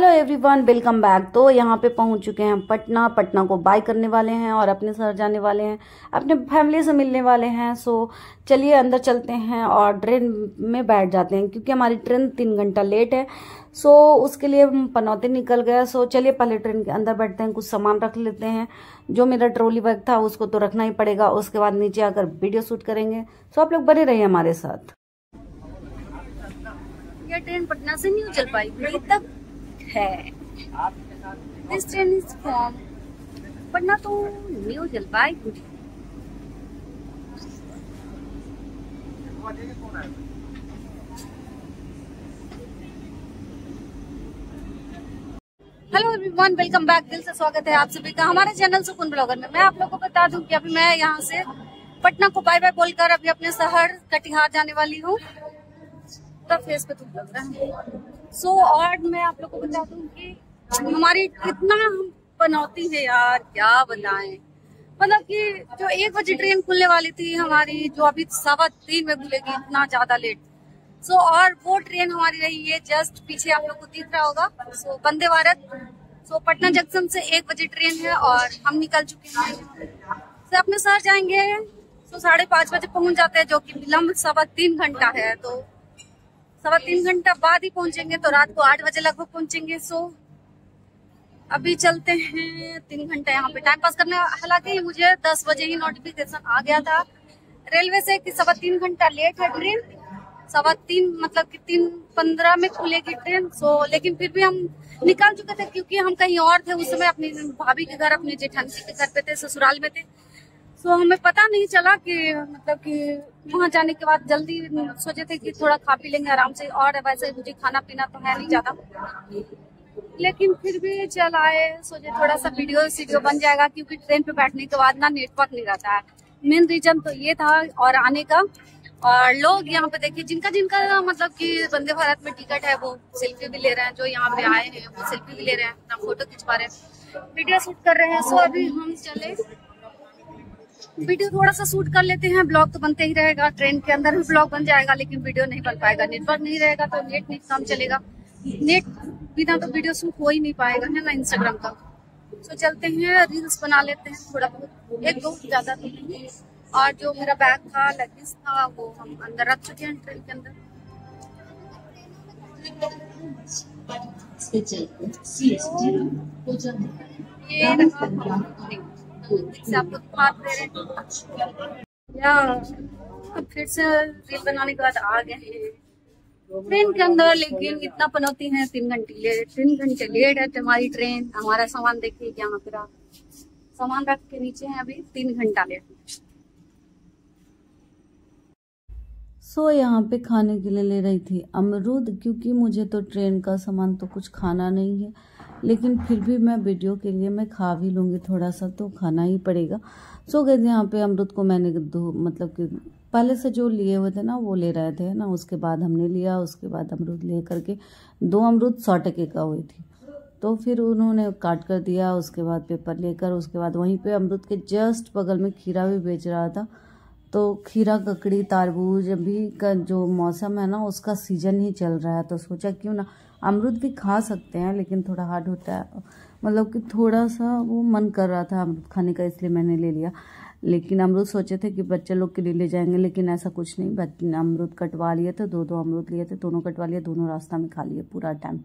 Hello everyone welcome back तो यहाँ पे पहुँच चुके हैं पटना। पटना को बाय करने वाले हैं और अपने शहर जाने वाले हैं, अपने फैमिली से मिलने वाले हैं। सो चलिए अंदर चलते हैं और ट्रेन में बैठ जाते हैं क्योंकि हमारी ट्रेन तीन घंटा लेट है। सो उसके लिए पनौते निकल गए। सो चलिए पहले ट्रेन के अंदर बैठते हैं, कुछ सामान रख लेते हैं। जो मेरा ट्रॉली बैग था, उसको तो रखना ही पड़ेगा। उसके बाद नीचे आकर वीडियो शूट करेंगे। सो आप लोग बने रहिए हमारे साथ। ट्रेन पटना से न्यू जलपाईगुड़ी तक है। This train is from Patna hello everyone welcome back दिल से स्वागत है आप सभी का हमारे चैनल सुकून ब्लॉगर में। मैं आप लोगों को बता दूँ कि अभी मैं यहाँ से पटना को बाय बाय बोलकर अभी अपने शहर कटिहार जाने वाली हूँ। तब फेस पे तुम लग रहा है सो so, और मैं आप लोगों को बता दूँ कि हमारी कितना हम बनौती है यार क्या बताएँ। मतलब कि जो एक बजे ट्रेन खुलने वाली थी हमारी जो अभी सवा तीन में खुलेगी इतना ज़्यादा लेट सो so, और वो ट्रेन हमारी रही है जस्ट पीछे आप लोग को दिख रहा होगा। So so, Vande Bharat. So so, Patna junction से एक बजे ट्रेन है और हम निकल चुके हैं। So, अपने शहर जाएँगे। तो साढ़े पाँच बजे पहुँच जाते हैं जो कि विलम्ब सवा तीन घंटा है तो सवा तीन घंटा बाद ही पहुँचेंगे तो रात को आठ बजे लगभग पहुँचेंगे सो अभी चलते हैं, तीन घंटे यहाँ पे टाइम पास करने। हालाँकि मुझे दस बजे ही नोटिफिकेशन आ गया था। रेलवे से कि सवा तीन घंटा लेट है ट्रेन सवा तीन मतलब कि तीन पंद्रह में खुलेगी ट्रेन सो लेकिन फिर भी हम निकाल चुके थे क्योंकि हम कहीं और थे, उस समय अपनी भाभी के घर, अपने जेठानी के घर पे थे, ससुराल में थे। सो हमें पता नहीं चला कि मतलब कि वहाँ जाने के बाद जल्दी सोचे थे कि थोड़ा खा पी लेंगे आराम से। और वैसे मुझे खाना पीना तो है नहीं ज़्यादा। लेकिन फिर भी चल आए, सोचे थोड़ा सा वीडियो सीडियो बन जाएगा, क्योंकि ट्रेन पे बैठने के बाद ना नेटवर्क नहीं रहता है। मेन रीजन तो ये था और आने का। और लोग यहाँ पे देखिए, जिनका जिनका मतलब कि वंदे भारत में टिकट है, वो सेल्फी भी ले रहे हैं, जो यहाँ पे आए हैं, वो सेल्फी भी ले रहे हैं, अपना फ़ोटो खिंचवा रहे हैं। वीडियो शूट कर रहे हैं, सो अभी हम चले। वीडियो थोड़ा सा शूट कर लेते हैं ब्लॉग तो बनते ही रहेगा ट्रेन के अंदर भी ब्लॉग बन जाएगा लेकिन वीडियो नहीं बन पाएगा नेटवर्क नहीं रहेगा तो नेट नहीं काम चलेगा। नेट बिना तो वीडियो शूट हो ही नहीं पाएगा है ना इंस्टाग्राम का। तो चलते हैं रील्स बना लेते हैं थोड़ा बहुत एक दो ज़्यादा तो नहीं। और जो मेरा बैग था लगेज था वो हम अंदर रख चुके हैं ट्रेन के अंदर। ये रहा से आपको या अब फिर से रील बनाने के बाद आ गए हैं। ट्रेन के अंदर लेकिन इतना पनौती है तीन घंटे लेट तीन घंटे लेट है हमारी ट्रेन। हमारा सामान देखिए यहाँ पे सामान रख के नीचे है अभी तीन घंटा लेट। सो so, यहाँ पे खाने के लिए ले रही थी अमरूद क्योंकि मुझे तो ट्रेन का सामान तो कुछ खाना नहीं है। लेकिन फिर भी मैं वीडियो के लिए, मैं खा भी लूँगी थोड़ा सा तो खाना ही पड़ेगा। सो गए थे यहाँ पे अमरुद को मैंने दो मतलब कि पहले से जो लिए हुए थे ना, वो ले रहे थे ना? उसके बाद हमने लिया, उसके बाद अमरुद ले करके दो अमरुद सौ टके का हुई थी। तो फिर उन्होंने काट कर दिया, उसके बाद पेपर लेकर, उसके बाद वहीं पे अमरुद के जस्ट बगल में खीरा भी बेच रहा था। तो खीरा, ककड़ी, तारबूज, अभी का जो मौसम है ना, उसका सीज़न ही चल रहा है तो सोचा क्यों ना अमरुद भी खा सकते हैं, लेकिन थोड़ा हार्ड होता है। मतलब कि थोड़ा सा वो मन कर रहा था अमरुद खाने का, इसलिए मैंने ले लिया। लेकिन अमरुद सोचे थे कि बच्चे लोग के लिए ले जाएँगे, लेकिन ऐसा कुछ नहीं। अमरुद कटवा लिए थे दो दो अमरुद लिए थे, दोनों कटवा लिए, दोनों रास्ता में खा लिए पूरा टाइम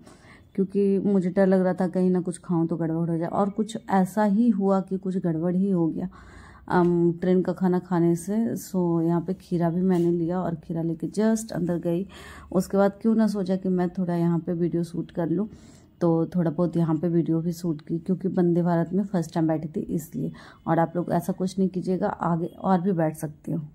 क्योंकि मुझे डर लग रहा था कहीं ना कुछ खाऊं तो गड़बड़ हो जाए। और कुछ ऐसा ही हुआ कि कुछ गड़बड़ ही हो गया। ट्रेन का खाना खाने से सो यहाँ पे खीरा भी मैंने लिया और खीरा लेके जस्ट अंदर गई। उसके बाद क्यों ना सोचा कि मैं थोड़ा यहाँ पे वीडियो शूट कर लूँ तो थोड़ा बहुत यहाँ पे वीडियो भी शूट की, क्योंकि वंदे भारत में फ़र्स्ट टाइम बैठी थी इसलिए। और आप लोग ऐसा कुछ नहीं कीजिएगा, आगे और भी बैठ सकती हूँ।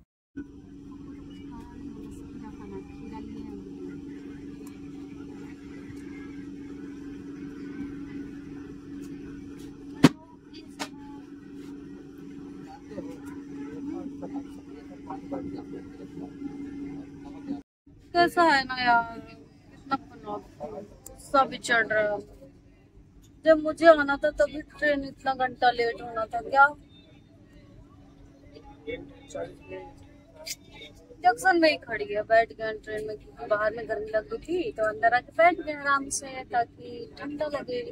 कैसा है ना यार गुस्सा भी चढ़ रहा है। जब मुझे आना था, तभी ट्रेन इतना घंटा लेट होना था, क्या? जंक्शन में ही खड़ी है, बैठ गए ट्रेन में, क्योंकि बाहर में गर्मी लग रही थी तो अंदर आके बैठ गए आराम से, ताकि ठंडा लगे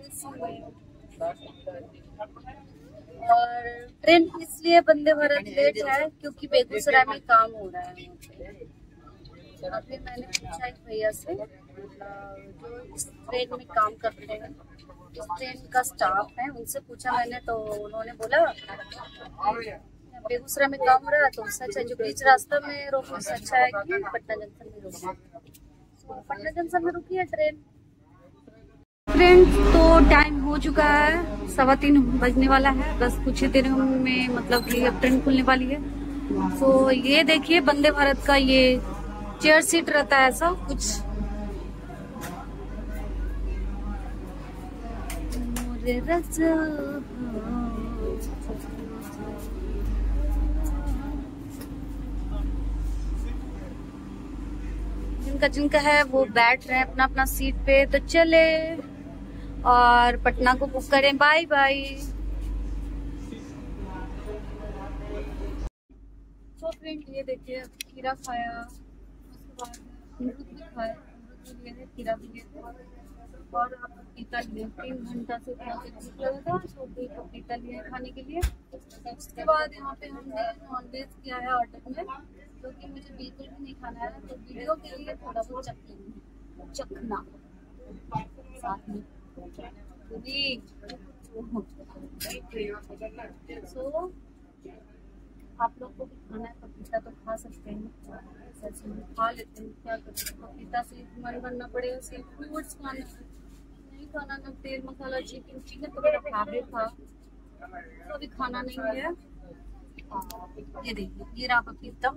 और ट्रेन इसलिए बंदे भारत लेट है, क्योंकि बेगूसराय में काम हो रहा है। अभी मैंने पूछा एक भैया से जो इस ट्रेन में काम करते हैं, इस ट्रेन का स्टाफ है, उनसे पूछा मैंने तो उन्होंने बोला बेगूसराय में काम हो रहा है तो उससे अच्छा जो बीच रास्ता में रोकने से अच्छा है कि पटना जंक्शन में रोकना तो पटना जंक्शन में रुकी है ट्रेन फ्रेंड्स तो टाइम हो चुका है, सवा तीन बजने वाला है, बस कुछ ही देर में मतलब कि अब ट्रेन खुलने वाली है। तो ये देखिए वंदे भारत का ये चेयर सीट रहता है ऐसा, कुछ? जिनका जिनका है, वो बैठ रहे हैं अपना अपना सीट पे तो चले। और पटना को बुक करें बाय बाय तो फ्रेंड, ये देखिए, खीरा खाया। बाद अमरूद भी खाया भी लिए थे खीरा भी लिए थे और आप पपीता लिए तीन घंटा से इतना से भूख लगा था तो भी पपीता लिए खाने के लिए। उसके बाद यहाँ पे हमने नॉनवेज किया है ऑर्डर में, जो कि मुझे बिल्कुल भी नहीं खाना है तो वीडियो के लिए थोड़ा बहुत चख लेंगे चखना। साथ में। सो आप लोग को भी खाना है, पपीता तो खा सकते हैं। खा लेते हैं, क्या करते हैं, पपीता से मन करना पड़ेगा, सिर्फ़ फ्रूट्स खाना नहीं खाना, ना तेल मसाला चिकन चिकन तो मेरा फेवरेट था। तो अभी खाना नहीं है। ये देखिए, ये रहा पपीता।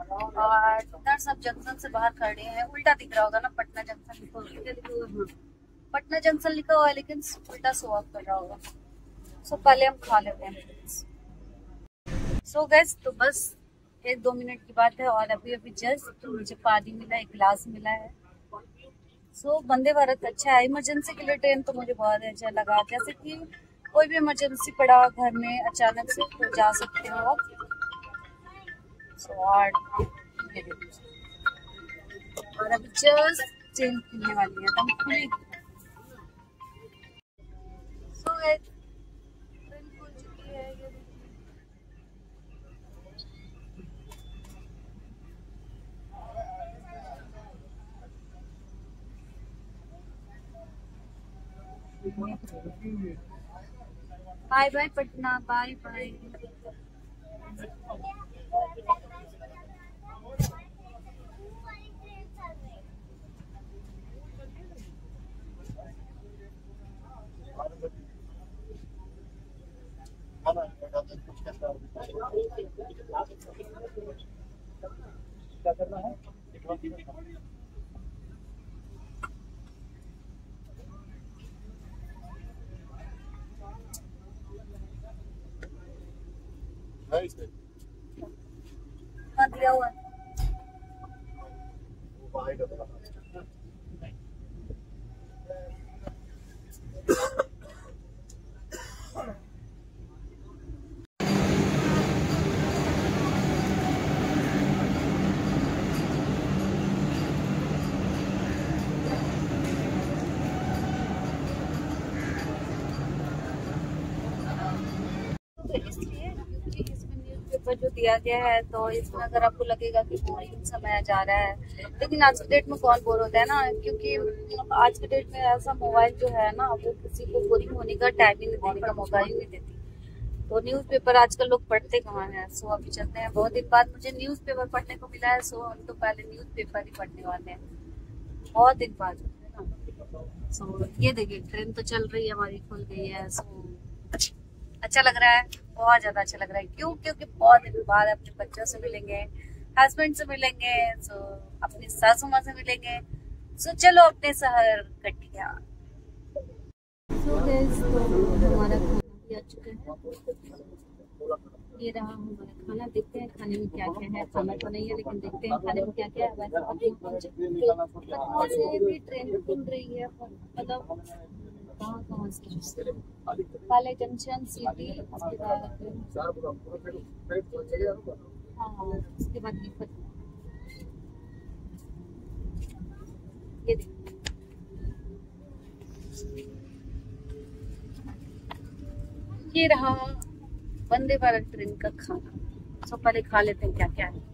और सब जंक्शन से बाहर खड़े हैं। उल्टा दिख रहा होगा ना, पटना जंक्शन पटना जंक्शन लिखा हुआ है, लेकिन उल्टा शो ऑफ़ कर रहा होगा। सो पहले हम खा लेते हैं। सो गैस तो बस एक दो मिनट की बात है और अभी अभी जस्ट तो मुझे पानी मिला एक गिलास मिला है। सो so, वंदे भारत अच्छा है इमरजेंसी के लिए ट्रेन तो मुझे बहुत अच्छा लगा। जैसे कि कोई भी इमरजेंसी पड़ा घर में अचानक से तो जा सकते हो आप। सो और अभी जस्ट ट्रेन खुलने वाली है। एकदम खुली। सो ट्रेन खुल चुकी है ये देखिए bye bye Patna bye bye. करना है? है इसमें हाँ दिया हुआ है वो आएगा तो तो इसलिए क्योंकि इसमें न्यूज़पेपर जो दिया गया है तो इसमें अगर आपको लगेगा कि बोरिंग समय जा रहा है, लेकिन आज के डेट में कौन बोर होता है ना? क्योंकि आज के डेट में ऐसा मोबाइल जो है ना, वो किसी को बोरिंग होने का टाइम ही नहीं देने का मौका ही नहीं देती। तो न्यूज़पेपर आजकल लोग पढ़ते कहाँ हैं? सो अभी चलते हैं। बहुत दिन बाद मुझे न्यूज़पेपर पढ़ने को मिला है सो हम तो पहले न्यूज़पेपर ही पढ़ने वाले हैं। बहुत दिन बाद सो ये देखिए ट्रेन तो चल रही है, हमारी खुल गई है सो अच्छा लग रहा है, बहुत ज़्यादा अच्छा लग रहा है। क्यों? क्योंकि बहुत दिन बाद अपने बच्चों से मिलेंगे हस्बैंड से मिलेंगे सो अपनी सासू माँ से मिलेंगे। सो चलो अपने शहर कटिया तो ये रहा हमारा खाना। देखते हैं खाने में क्या क्या है। खाना तो नहीं है, लेकिन देखते हैं खाने में क्या क्या है। ट्रेन खुल रही है मतलब पहले जंक्शन उसके बाद उसके बाद ये ये रहा वंदे भारत ट्रेन का खाना। सो पहले खा लेते हैं क्या क्या है।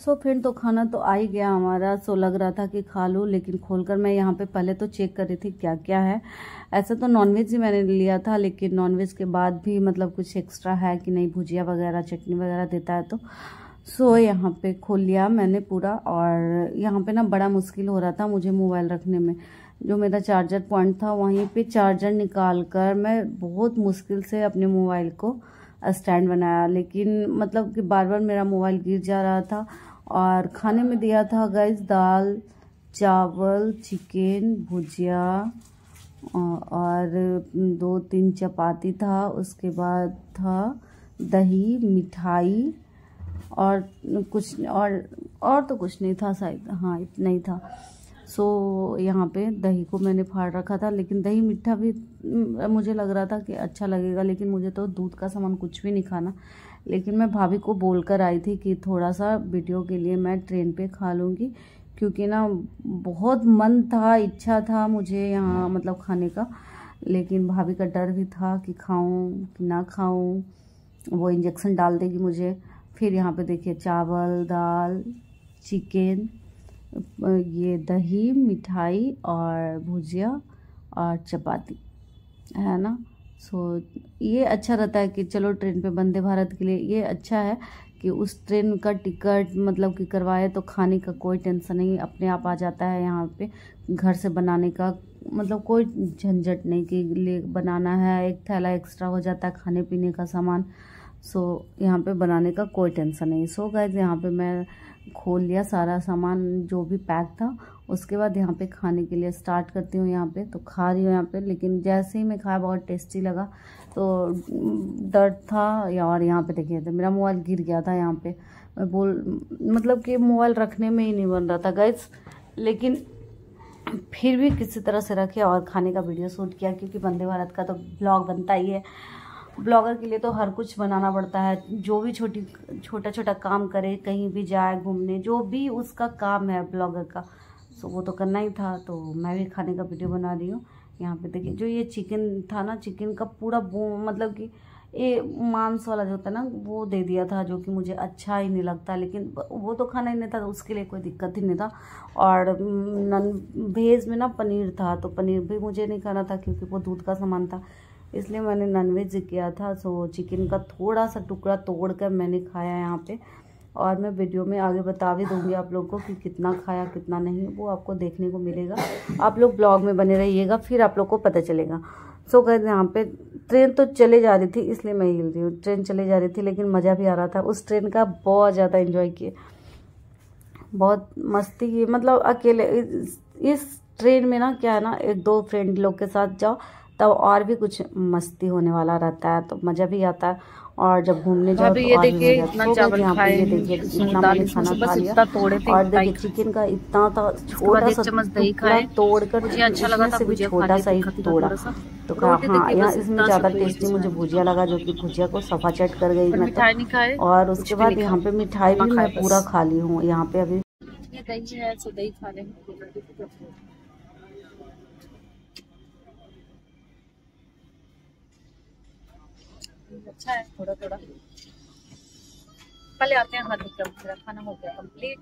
सो फ्रेंड तो खाना तो आ ही गया हमारा। सो लग रहा था कि खा लूँ लेकिन खोलकर मैं यहाँ पे पहले तो चेक कर रही थी क्या क्या है। ऐसा तो नॉनवेज ही मैंने लिया था लेकिन नॉनवेज के बाद भी मतलब कुछ एक्स्ट्रा है कि नहीं भुजिया वगैरह चटनी वगैरह देता है तो। सो so, यहाँ पे खोल लिया मैंने पूरा और यहाँ पे ना बड़ा मुश्किल हो रहा था मुझे मोबाइल रखने में। जो मेरा चार्जर पॉइंट था वहीं पे चार्जर निकाल कर मैं बहुत मुश्किल से अपने मोबाइल को स्टैंड बनाया। लेकिन मतलब कि बार बार मेरा मोबाइल गिर जा रहा था और खाने में दिया था गैस दाल, चावल चिकन भुजिया और दो तीन चपाती था, उसके बाद था दही, मिठाई और कुछ, और और तो कुछ नहीं था शायद हाँ इतना ही था। सो यहाँ पे दही को मैंने फाड़ रखा था, लेकिन दही मीठा भी मुझे लग रहा था कि अच्छा लगेगा, लेकिन मुझे तो दूध का सामान कुछ भी नहीं खाना। लेकिन मैं भाभी को बोल कर आई थी कि थोड़ा सा वीडियो के लिए मैं ट्रेन पे खा लूँगी, क्योंकि ना बहुत मन था, इच्छा था मुझे यहाँ मतलब खाने का, लेकिन भाभी का डर भी था कि खाऊं कि ना खाऊं। वो इंजेक्शन डाल देगी मुझे, फिर यहाँ पे देखिए चावल, दाल, चिकन, ये दही, मिठाई और भुजिया और चपाती, है ना? सो ये अच्छा रहता है कि चलो ट्रेन पे वंदे भारत के लिए ये अच्छा है कि उस ट्रेन का टिकट मतलब कि करवाए तो खाने का कोई टेंशन नहीं, अपने आप आ जाता है यहाँ पे घर से बनाने का। मतलब कोई झंझट नहीं कि ले बनाना है, एक थैला एक्स्ट्रा हो जाता है खाने पीने का सामान। सो यहाँ पे बनाने का कोई टेंशन नहीं। सो गए यहाँ पे मैं खोल लिया सारा सामान, जो भी पैक था। उसके बाद यहाँ पे खाने के लिए स्टार्ट करती हूँ यहाँ पे। तो खा रही हूँ यहाँ पे, लेकिन जैसे ही मैं खाया, बहुत टेस्टी लगा। तो दर्द था और यहाँ पे देखिए तो मेरा मोबाइल गिर गया था यहाँ पे। मैं बोल मतलब कि मोबाइल रखने में ही नहीं बन रहा था गैस लेकिन फिर भी किसी तरह से रखे और खाने का वीडियो शूट किया, क्योंकि वंदे भारत का तो ब्लॉग बनता ही है। ब्लॉगर के लिए तो हर कुछ बनाना पड़ता है। जो भी छोटी छोटा छोटा काम करे, कहीं भी जाए घूमने, जो भी उसका काम है ब्लॉगर का सो वो तो करना ही था। तो मैं भी खाने का वीडियो बना रही हूँ। यहाँ पे देखिए, जो ये चिकन था ना, चिकन का पूरा मतलब कि ये मांस वाला जो था ना, वो दे दिया था, जो कि मुझे अच्छा ही नहीं लगता। लेकिन वो तो खाना ही नहीं था तो उसके लिए कोई दिक्कत ही नहीं था। और नन, भेज में ना पनीर था तो पनीर भी मुझे नहीं खाना था, क्योंकि वो दूध का सामान था। इसलिए मैंने नॉनवेज किया था सो चिकन का थोड़ा सा टुकड़ा तोड़ कर मैंने खाया यहाँ पे। और मैं वीडियो में आगे बता भी दूँगी आप लोग को कि कितना खाया, कितना नहीं, वो आपको देखने को मिलेगा। आप लोग ब्लॉग में बने रहिएगा, फिर आप लोग को पता चलेगा। सो गए यहाँ पे ट्रेन तो चले जा रही थी, इसलिए मैं हिल रही हूँ। ट्रेन चले जा रही थी, लेकिन मज़ा भी आ रहा था। उस ट्रेन का बहुत ज़्यादा इन्जॉय किए। बहुत मस्ती की। मतलब अकेले, इस ट्रेन में ना क्या है ना, एक दो फ्रेंड लोग के साथ जाओ तब और भी कुछ मस्ती होने वाला रहता है तो मज़ा भी आता है। और जब घूमने जाओ तो ये देखिए इतना चावल खाए ये देखिए इतना मैंने खाना खा लिया। तोड़े थे और देखिए चिकन का इतना था छोटा सा चम्मच दही खाए। तोड़ कर मुझे अच्छा लगा था भी छोटा सा ही तोड़ा तो कहा हाँ यहाँ इसमें ज़्यादा टेस्टी मुझे भुजिया लगा जो कि भुजिया को सफ़ा चट कर गई। मैं मिठाई नहीं खाए? तो और उसके बाद यहाँ पे मिठाई भी मैं पूरा खा ली हूँ यहाँ पे अभी। दही है सो दही खा लेंगे अच्छा है थोड़ा थोड़ा पहले आते हैं हाथ धोकर खाना हो गया कंप्लीट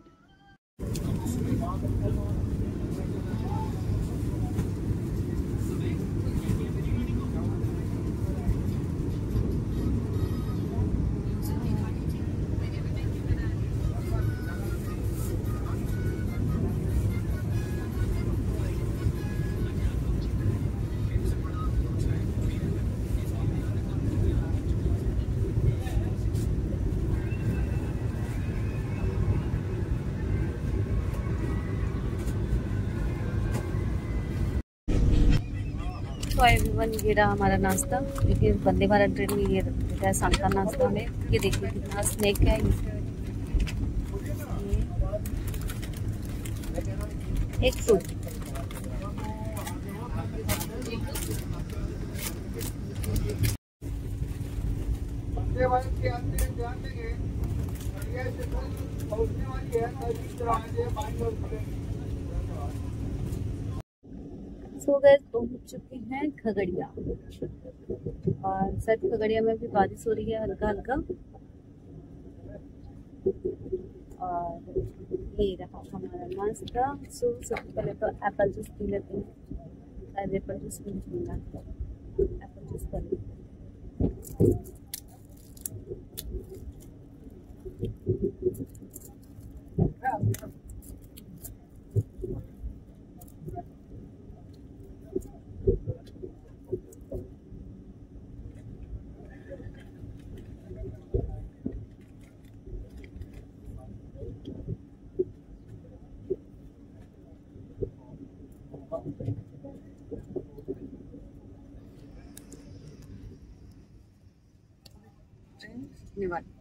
तो एवरीवन ये रहा हमारा नाश्ता, क्योंकि वंदे भारत ट्रेन में ये रहता है का नाश्ता में। ये देखिए कितना स्नैक है। एक स्टेशन पहुँचने वाली है कल की तरह आगे बैंगलोर खुलेंगे सो गए पहुँच चुके हैं, खगड़िया। और शायद खगड़िया में भी बारिश हो रही है हल्का हल्का। और ये रहा हमारा नाश्ता। सो, सबसे पहले तो एप्पल जूस पी लेते हैं। शायद एप्पल जूस भी मिला एप्पल जूस कर लेते धन्यवाद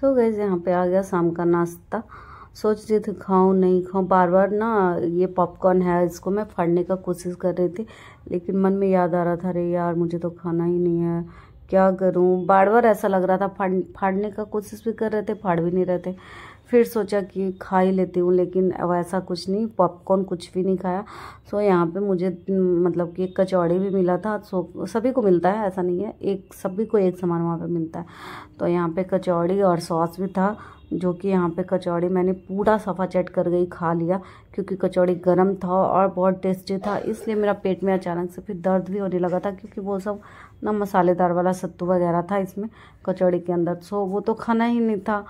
सो गए यहाँ पे आ गया शाम का नाश्ता। सोच रही थी, खाऊं, नहीं खाऊं। बार बार ना ये पॉपकॉर्न है, इसको मैं फाड़ने का कोशिश कर रही थी, लेकिन मन में याद आ रहा था, अरे यार, मुझे तो खाना ही नहीं है, क्या करूँ? बार बार ऐसा लग रहा था, फाड़, फाड़ने का कोशिश भी कर रहे थे, फाड़ भी नहीं रहे थे। फिर सोचा कि खा ही लेती हूँ, लेकिन वैसा कुछ नहीं पॉपकॉर्न कुछ भी नहीं खाया। सो यहाँ पे मुझे मतलब कि कचौड़ी भी मिला था सो सभी को मिलता है, ऐसा नहीं है, एक, सभी को एक सामान वहाँ पे मिलता है। तो यहाँ पे कचौड़ी और सॉस भी था, जो कि यहाँ पे कचौड़ी मैंने पूरा सफ़ा चट कर गई, खा लिया, क्योंकि कचौड़ी गर्म था और बहुत टेस्टी था, इसलिए मेरा पेट में अचानक से फिर दर्द भी होने लगा था, क्योंकि वो सब ना मसालेदार वाला सत्तू वगैरह था इसमें कचौड़ी के अंदर। सो वो तो खाना ही नहीं था।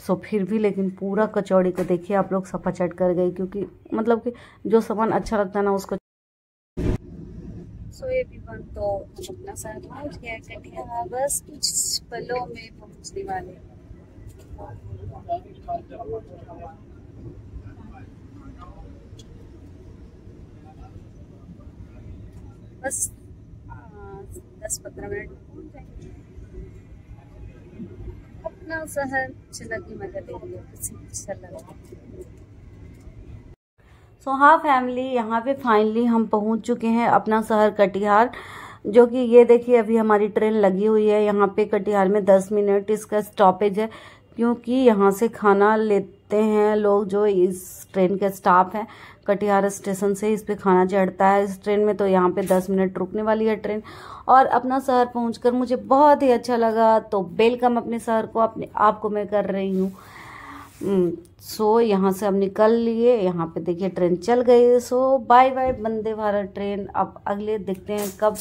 सो फिर भी लेकिन पूरा कचौड़ी को देखिए, आप लोग सफ़ा चट कर गए, क्योंकि मतलब कि जो सामान अच्छा लगता है ना, उसको सो एवरीवन तो अपना शहर पहुँच गए कटिया बस कुछ पलों में पहुँचने वाले बस दस पंद्रह मिनट पहुँच जाएँगे। अपना शहर चला की मज़ा लेंगे किसी अच्छा लगा सो हाँ फैमिली यहाँ पे फाइनली हम पहुँच चुके हैं अपना शहर कटिहार, जो कि ये देखिए, अभी हमारी ट्रेन लगी हुई है। यहाँ पे कटिहार में दस मिनट इसका स्टॉपेज है। क्योंकि यहाँ से खाना लेते हैं लोग जो इस ट्रेन के स्टाफ हैं। कटिहार स्टेशन से इस पे खाना चढ़ता है। इस ट्रेन में तो यहाँ पे दस मिनट रुकने वाली है ट्रेन। और अपना शहर पहुँच मुझे बहुत ही अच्छा लगा। तो वेलकम अपने शहर को, अपने आप को मैं कर रही हूँ। सो यहाँ से अब निकल लिए। यहाँ पे देखिए ट्रेन चल गई so bye bye Vande Bharat train. अब अगले देखते हैं कब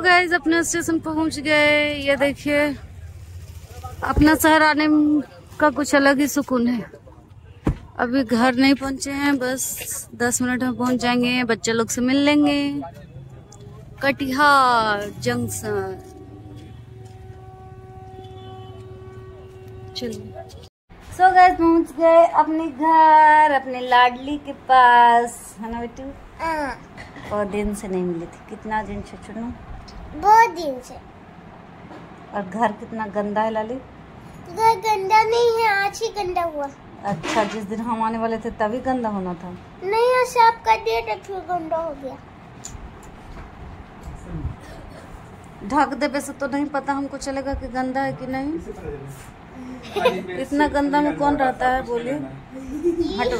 तो गाइज़ अपना स्टेशन पहुँच गए। ये देखिए अपना शहर आने का कुछ अलग ही सुकून है। अभी घर नहीं पहुँचे हैं बस दस मिनट में पहुँच जाएँगे बच्चे लोग से मिल लेंगे। कटिहार जंक्शन चलिए। सो गए पहुँच गए अपने घर अपने लाडली के पास। है ना बेटू? और दिन से नहीं मिली थी। कितना दिन से चुनू? बहुत दिन से। और घर कितना गंदा है लाली? घर गंदा नहीं है आज ही गंदा हुआ। अच्छा जिस दिन हम आने वाले थे तभी गंदा होना था। नहीं आज साफ़ कर दिया तो फिर गंदा हो गया। ढक देवे से तो नहीं पता हमको चलेगा कि गंदा है कि नहीं। इतना गंदा में कौन रहता है बोलिए। हटो